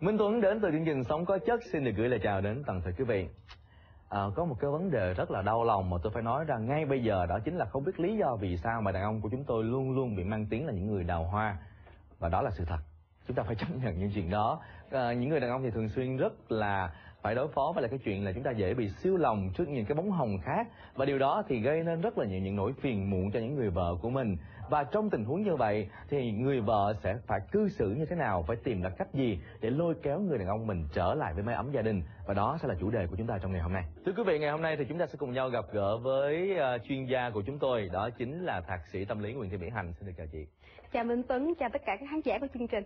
Minh Tuấn đến từ chương trình Sống có chất xin được gửi lời chào đến toàn thể quý vị. À, có một cái vấn đề rất là đau lòng mà tôi phải nói rằng ngay bây giờ đó chính là không biết lý do vì sao mà đàn ông của chúng tôi luôn luôn bị mang tiếng là những người đào hoa và đó là sự thật. Chúng ta phải chấp nhận những chuyện đó. À, những người đàn ông thì thường xuyên rất là phải đối phó với lại cái chuyện là chúng ta dễ bị siêu lòng trước những cái bóng hồng khác. Và điều đó thì gây nên rất là nhiều những nỗi phiền muộn cho những người vợ của mình. Và trong tình huống như vậy thì người vợ sẽ phải cư xử như thế nào? Phải tìm ra cách gì để lôi kéo người đàn ông mình trở lại với mái ấm gia đình? Và đó sẽ là chủ đề của chúng ta trong ngày hôm nay. Thưa quý vị ngày hôm nay thì chúng ta sẽ cùng nhau gặp gỡ với uh, chuyên gia của chúng tôi. Đó chính là thạc sĩ tâm lý Nguyễn Thị Mỹ Hạnh. Xin được chào chị. Chào Minh Tuấn chào tất cả các khán giả của chương trình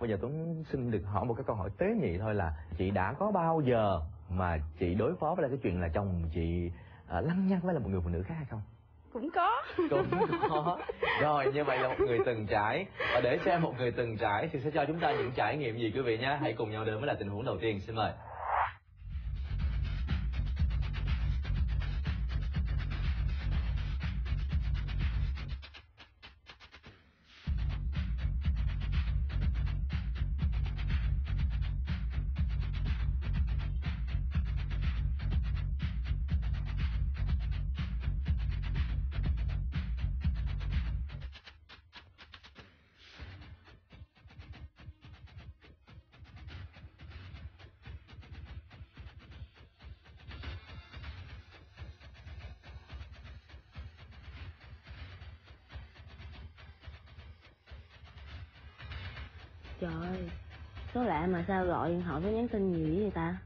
bây giờ tuấn xin được hỏi một cái câu hỏi tế nhị thôi là chị đã có bao giờ mà chị đối phó với lại cái chuyện là chồng chị à, lăng nhăng với là một người phụ nữ khác hay không? Cũng có. Cũng có. Rồi như vậy là một người từng trải. Và để xem một người từng trải thì sẽ cho chúng ta những trải nghiệm gì quý vị nhé. Hãy cùng nhau đến với là tình huống đầu tiên. Xin mời Trời ơi, số lạ mà sao gọi điện thoại với nhắn tin nhiều vậy ta?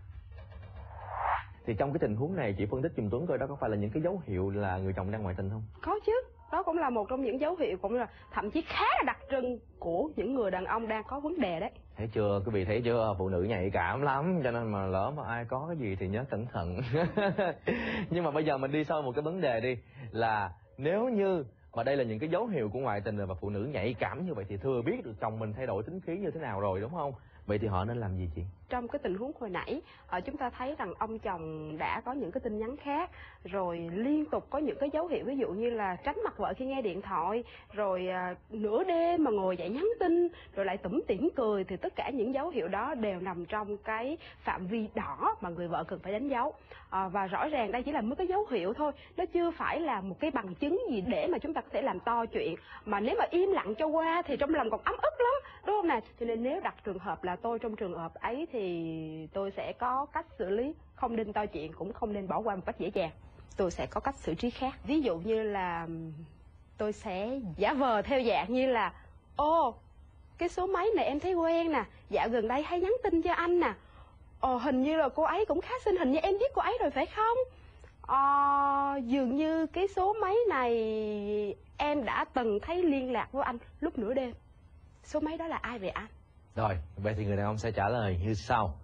Thì trong cái tình huống này chị phân tích giùm Tuấn coi đó có phải là những cái dấu hiệu là người chồng đang ngoại tình không? Có chứ, đó cũng là một trong những dấu hiệu cũng là thậm chí khá là đặc trưng của những người đàn ông đang có vấn đề đấy. Thấy chưa, quý vị thấy chưa, phụ nữ nhạy cảm lắm cho nên mà lỡ mà ai có cái gì thì nhớ cẩn thận. Nhưng mà bây giờ mình đi sâu một cái vấn đề đi là nếu như mà đây là những cái dấu hiệu của ngoại tình và phụ nữ nhạy cảm như vậy thì thừa biết được chồng mình thay đổi tính khí như thế nào rồi, đúng không? Vậy thì họ nên làm gì chị? Trong cái tình huống hồi nãy ở ờ, chúng ta thấy rằng ông chồng đã có những cái tin nhắn khác rồi liên tục có những cái dấu hiệu ví dụ như là tránh mặt vợ khi nghe điện thoại rồi à, nửa đêm mà ngồi dậy nhắn tin rồi lại tủm tỉm cười thì tất cả những dấu hiệu đó đều nằm trong cái phạm vi đỏ mà người vợ cần phải đánh dấu. À, và rõ ràng đây chỉ là một cái dấu hiệu thôi nó chưa phải là một cái bằng chứng gì để mà chúng ta có thể làm to chuyện. Mà nếu mà im lặng cho qua thì trong lòng còn ấm ức lắm đúng không nào cho nên nếu đặt trường hợp là tôi trong trường hợp ấy thì tôi sẽ có cách xử lý. Không nên to chuyện cũng không nên bỏ qua một cách dễ dàng. Tôi sẽ có cách xử trí khác. Ví dụ như là tôi sẽ giả vờ theo dạng như là ô cái số máy này em thấy quen nè dạo gần đây hay nhắn tin cho anh nè. Ồ hình như là cô ấy cũng khá xinh hình như em biết cô ấy rồi phải không? Ờ, dường như cái số máy này em đã từng thấy liên lạc với anh lúc nửa đêm. Số máy đó là ai vậy anh? Rồi, vậy thì người đàn ông sẽ trả lời như sau.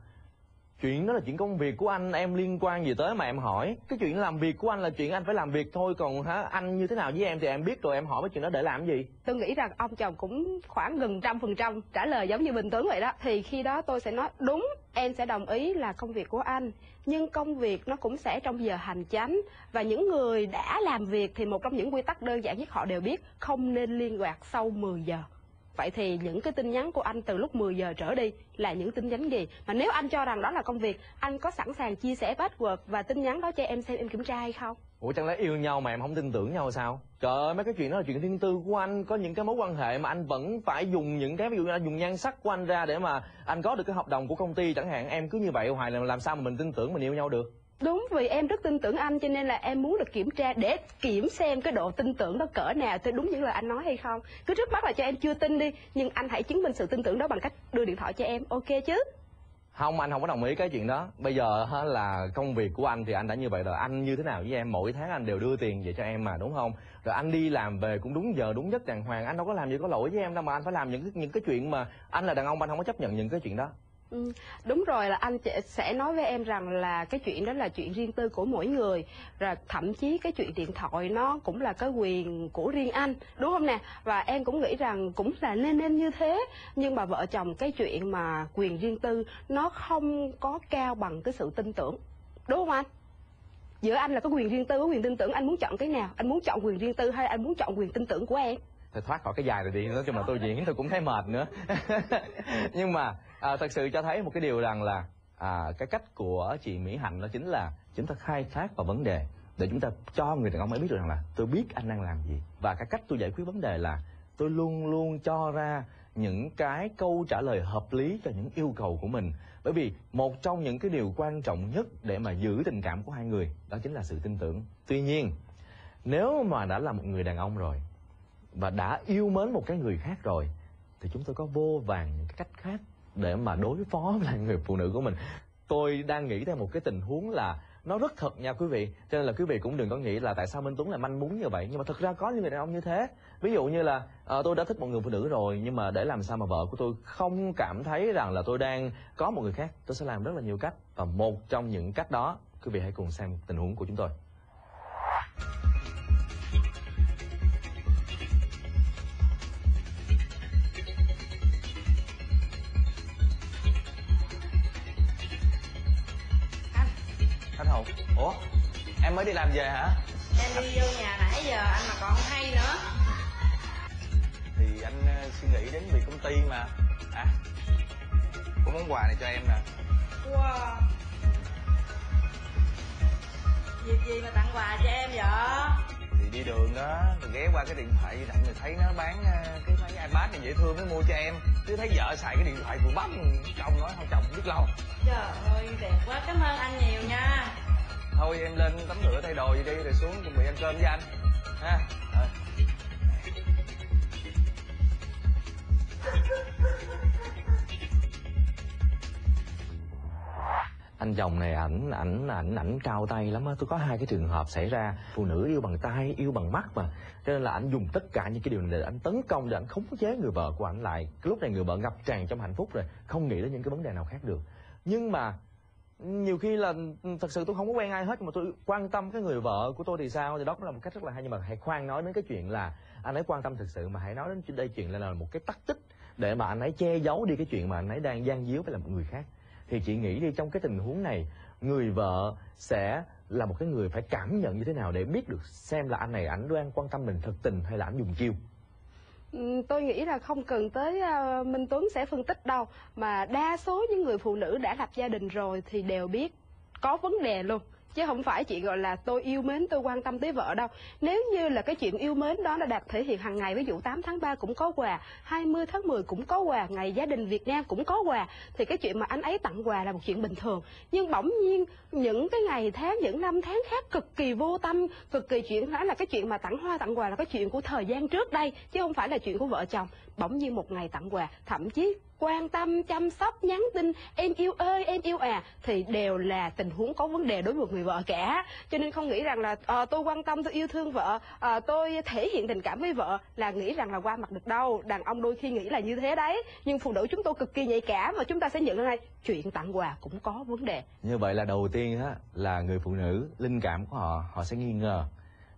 Chuyện đó là chuyện công việc của anh, em liên quan gì tới mà em hỏi. Cái chuyện làm việc của anh là chuyện anh phải làm việc thôi, còn hả, anh như thế nào với em thì em biết rồi, em hỏi cái chuyện đó để làm gì? Tôi nghĩ rằng ông chồng cũng khoảng gần trăm phần trăm trả lời giống như bình tuấn vậy đó. Thì khi đó tôi sẽ nói, đúng, em sẽ đồng ý là công việc của anh, nhưng công việc nó cũng sẽ trong giờ hành chánh, và những người đã làm việc thì một trong những quy tắc đơn giản nhất họ đều biết, không nên liên lạc sau 10 giờ. Vậy thì những cái tin nhắn của anh từ lúc 10 giờ trở đi là những tin nhắn gì? Mà nếu anh cho rằng đó là công việc, anh có sẵn sàng chia sẻ password và tin nhắn đó cho em xem em kiểm tra hay không? Ủa chẳng lẽ yêu nhau mà em không tin tưởng nhau sao? Trời ơi mấy cái chuyện đó là chuyện riêng tư của anh Có những cái mối quan hệ mà anh vẫn phải dùng những cái ví dụ như là dùng nhan sắc của anh ra Để mà anh có được cái hợp đồng của công ty chẳng hạn Em cứ như vậy hoài là làm sao mà mình tin tưởng mình yêu nhau được Đúng vì em rất tin tưởng anh cho nên là em muốn được kiểm tra để kiểm xem cái độ tin tưởng đó cỡ nào tôi đúng những lời anh nói hay không. Cứ trước mắt là cho em chưa tin đi nhưng anh hãy chứng minh sự tin tưởng đó bằng cách đưa điện thoại cho em, ok chứ? Không anh không có đồng ý cái chuyện đó. Bây giờ là công việc của anh thì anh đã như vậy rồi. Anh như thế nào với em mỗi tháng anh đều đưa tiền về cho em mà đúng không? Rồi anh đi làm về cũng đúng giờ đúng giấc đàng hoàng. Anh đâu có làm gì có lỗi với em đâu mà anh phải làm những cái những cái chuyện mà anh là đàn ông anh không có chấp nhận những cái chuyện đó. Ừ, đúng rồi là anh sẽ nói với em rằng là cái chuyện đó là chuyện riêng tư của mỗi người. Rồi thậm chí cái chuyện điện thoại nó cũng là cái quyền của riêng anh đúng không nè? Và em cũng nghĩ rằng cũng là nên nên như thế. Nhưng mà vợ chồng cái chuyện mà quyền riêng tư nó không có cao bằng cái sự tin tưởng đúng không anh? Giữa anh là có quyền riêng tư có quyền tin tưởng anh muốn chọn cái nào? Anh muốn chọn quyền riêng tư hay anh muốn chọn quyền tin tưởng của em? Thôi thoát khỏi cái dài này đi nói chung là tôi diễn tôi cũng thấy mệt nữa. Nhưng mà à, thật sự cho thấy một cái điều rằng là à, cái cách của chị Mỹ Hạnh đó chính là chúng ta khai thác vào vấn đề để chúng ta cho người đàn ông ấy biết được rằng là tôi biết anh đang làm gì. Và cái cách tôi giải quyết vấn đề là tôi luôn luôn cho ra những cái câu trả lời hợp lý cho những yêu cầu của mình. Bởi vì một trong những cái điều quan trọng nhất để mà giữ tình cảm của hai người đó chính là sự tin tưởng. Tuy nhiên nếu mà đã là một người đàn ông rồi và đã yêu mến một cái người khác rồi thì chúng tôi có vô vàng những cái cách khác để mà đối phó với lại người phụ nữ của mình. Tôi đang nghĩ ra một cái tình huống là nó rất thật nha quý vị. Cho nên là quý vị cũng đừng có nghĩ là tại sao minh tuấn lại manh mún như vậy. Nhưng mà thật ra có những người đàn ông như thế. Ví dụ như là à, tôi đã thích một người phụ nữ rồi nhưng mà để làm sao mà vợ của tôi không cảm thấy rằng là tôi đang có một người khác tôi sẽ làm rất là nhiều cách. Và một trong những cách đó quý vị hãy cùng xem tình huống của chúng tôi. Thanh Hùng. Ủa em mới đi làm về hả? Em đi vô nhà nãy giờ anh mà còn không hay nữa. Thì anh ờ, suy nghĩ đến việc công ty mà. À Có món quà này cho em nè. Wow Việc gì mà tặng quà cho em? Đi đường đó Rồi ghé qua cái điện thoại di động rồi thấy nó bán ờ, cái máy iPad này dễ thương mới mua cho em. Chứ thấy vợ xài cái điện thoại của bắp Chồng nói không chồng biết lâu Trời ơi đẹp quá cảm ơn anh nhiều nha. Thôi em lên tắm rửa thay đồ gì đi Rồi xuống chuẩn bị ăn cơm với anh. Ha Rồi. Anh chồng này ảnh ảnh ảnh ảnh cao tay lắm á. Tôi có hai cái trường hợp xảy ra. Phụ nữ yêu bằng tay yêu bằng mắt mà. Cho nên là ảnh dùng tất cả những cái điều này để ảnh tấn công để ảnh khống chế người vợ của ảnh lại. Lúc này người vợ ngập tràn trong hạnh phúc rồi không nghĩ đến những cái vấn đề nào khác được. Nhưng mà nhiều khi là ừ, thật sự tôi không có quen ai hết nhưng mà tôi quan tâm cái người vợ của tôi thì sao? Thì đó cũng là một cách rất là hay. Nhưng mà hãy khoan nói đến cái chuyện là anh ấy quan tâm thực sự mà hãy nói đến đây chuyện là, là một cái tắc tích để mà anh ấy che giấu đi cái chuyện mà anh ấy đang gian díu với là một người khác thì chị nghĩ đi, trong cái tình huống này, người vợ sẽ là một cái người phải cảm nhận như thế nào để biết được xem là anh này ảnh đang quan tâm mình thật tình hay là ảnh dùng chiêu? Ừ, tôi nghĩ là không cần tới ờ, Minh Tuấn sẽ phân tích đâu. Mà đa số những người phụ nữ đã lập gia đình rồi thì đều biết, có vấn đề luôn chứ không phải chị gọi là, tôi yêu mến, tôi quan tâm tới vợ đâu. Nếu như là cái chuyện yêu mến đó là đạt thể hiện hàng ngày, ví dụ 8 tháng 3 cũng có quà 20 tháng 10 cũng có quà, ngày gia đình Việt Nam cũng có quà, thì cái chuyện mà anh ấy tặng quà là một chuyện bình thường. Nhưng bỗng nhiên, những cái ngày tháng, những năm tháng khác cực kỳ vô tâm, cực kỳ chuyện đó là cái chuyện mà tặng hoa, tặng quà là cái chuyện của thời gian trước đây, chứ không phải là chuyện của vợ chồng. Bỗng nhiên một ngày tặng quà, thậm chí quan tâm chăm sóc nhắn tin em yêu ơi em yêu. À thì đều là tình huống có vấn đề đối với một người vợ cả. Cho nên không nghĩ rằng là à, tôi quan tâm tôi yêu thương vợ à, tôi thể hiện tình cảm với vợ là nghĩ rằng là qua mặt được đâu. Đàn ông đôi khi nghĩ là như thế đấy. Nhưng phụ nữ chúng tôi cực kỳ nhạy cảm và chúng ta sẽ nhận ra chuyện tặng quà cũng có vấn đề. Như vậy là đầu tiên á là người phụ nữ linh cảm của họ họ sẽ nghi ngờ.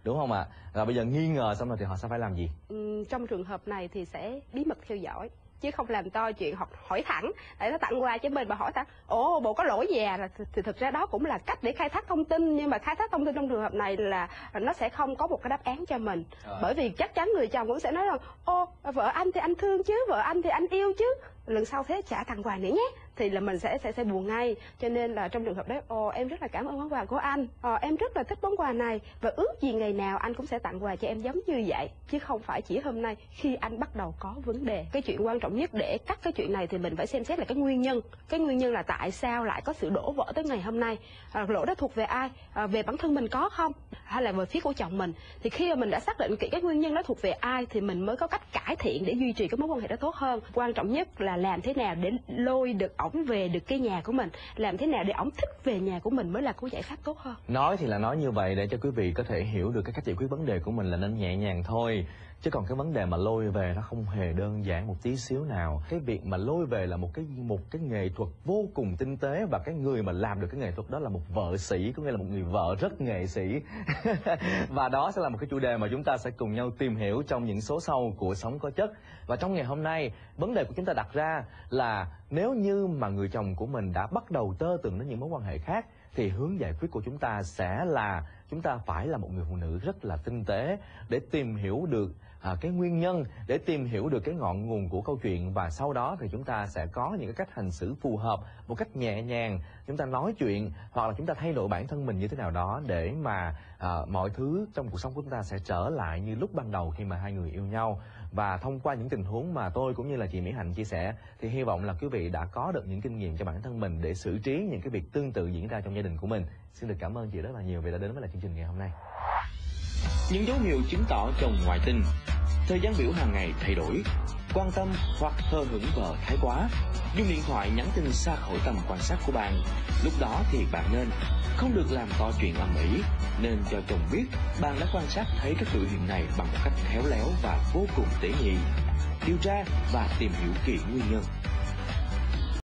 Đúng không ạ? Rồi bây giờ nghi ngờ xong rồi thì họ sẽ phải làm gì? Ừm, trong trường hợp này thì sẽ bí mật theo dõi chứ không làm to chuyện học hỏi thẳng. Để nó tặng quà cho mình mà hỏi thẳng ồ bộ có lỗi gì à? Thì, thì thực ra đó cũng là cách để khai thác thông tin nhưng mà khai thác thông tin trong trường hợp này là nó sẽ không có một cái đáp án cho mình. Rồi. bởi vì chắc chắn người chồng cũng sẽ nói rằng ô vợ anh thì anh thương chứ vợ anh thì anh yêu chứ. Lần sau thế trả tặng quà nữa nhé thì là mình sẽ sẽ sẽ buồn ngay. Cho nên là trong trường hợp đấy ồ em rất là cảm ơn món quà của anh. Ồ em rất là thích món quà này và ước gì ngày nào anh cũng sẽ tặng quà cho em giống như vậy. Chứ không phải chỉ hôm nay khi anh bắt đầu có vấn đề. Cái chuyện quan trọng nhất để cắt cái chuyện này thì mình phải xem xét là cái nguyên nhân. Cái nguyên nhân là tại sao lại có sự đổ vỡ tới ngày hôm nay? Ờ, à, lỗi đó thuộc về ai? À, về bản thân mình có không? Hay là về phía của chồng mình? Thì khi mà mình đã xác định kỹ cái nguyên nhân đó thuộc về ai thì mình mới có cách cải thiện để duy trì cái mối quan hệ đó tốt hơn. Quan trọng nhất là làm thế nào để lôi được ổng về được cái nhà của mình. Làm thế nào để ổng thích về nhà của mình mới là cái giải pháp tốt hơn? Nói thì là nói như vậy để cho quý vị có thể hiểu được cái cách giải quyết vấn đề của mình là nên nhẹ nhàng thôi chứ còn cái vấn đề mà lôi về nó không hề đơn giản một tí xíu nào. Cái việc mà lôi về là một cái một cái nghệ thuật vô cùng tinh tế và cái người mà làm được cái nghệ thuật đó là một vợ sĩ, có nghĩa là một người vợ rất nghệ sĩ. Và đó sẽ là một cái chủ đề mà chúng ta sẽ cùng nhau tìm hiểu trong những số sau của sống có chất. Và trong ngày hôm nay, vấn đề của chúng ta đặt ra là nếu như mà người chồng của mình đã bắt đầu tơ tưởng đến những mối quan hệ khác, thì hướng giải quyết của chúng ta sẽ là chúng ta phải là một người phụ nữ rất là tinh tế để tìm hiểu được à, cái nguyên nhân để tìm hiểu được cái ngọn nguồn của câu chuyện và sau đó thì chúng ta sẽ có những cái cách hành xử phù hợp một cách nhẹ nhàng chúng ta nói chuyện hoặc là chúng ta thay đổi bản thân mình như thế nào đó để mà à, mọi thứ trong cuộc sống của chúng ta sẽ trở lại như lúc ban đầu khi mà hai người yêu nhau và thông qua những tình huống mà tôi cũng như là chị Mỹ Hạnh chia sẻ thì hy vọng là quý vị đã có được những kinh nghiệm cho bản thân mình để xử trí những cái việc tương tự diễn ra trong gia đình của mình. Xin được cảm ơn chị rất là nhiều vì đã đến với lại chương trình ngày hôm nay. Những dấu hiệu chứng tỏ chồng ngoại tình Thời gian biểu hàng ngày thay đổi. Quan tâm hoặc hờ hững vợ thái quá. Dùng điện thoại nhắn tin xa khỏi tầm quan sát của bạn. Lúc đó thì bạn nên Không được làm to chuyện ầm ĩ. Nên cho chồng biết bạn đã quan sát thấy các biểu hiện này bằng một cách khéo léo và vô cùng tế nhị. Điều tra và tìm hiểu kỹ nguyên nhân.